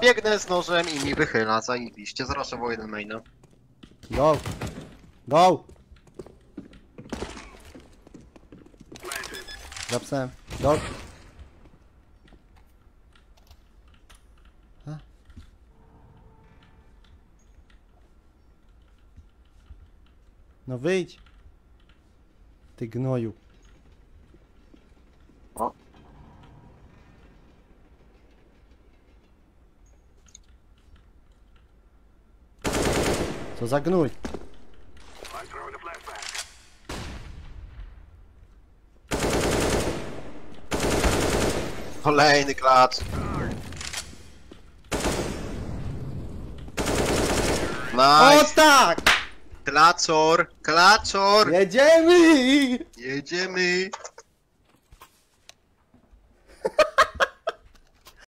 biegnę z nożem i mi wychyla, zajebiście, zraszował jeden maina. Go! Go! Za. Go! No wyjdź! Ty gnoju. Co za gnój? Kolejny klacz. O Nice! tak! Klacor! Klacor! Jedziemy! Jedziemy!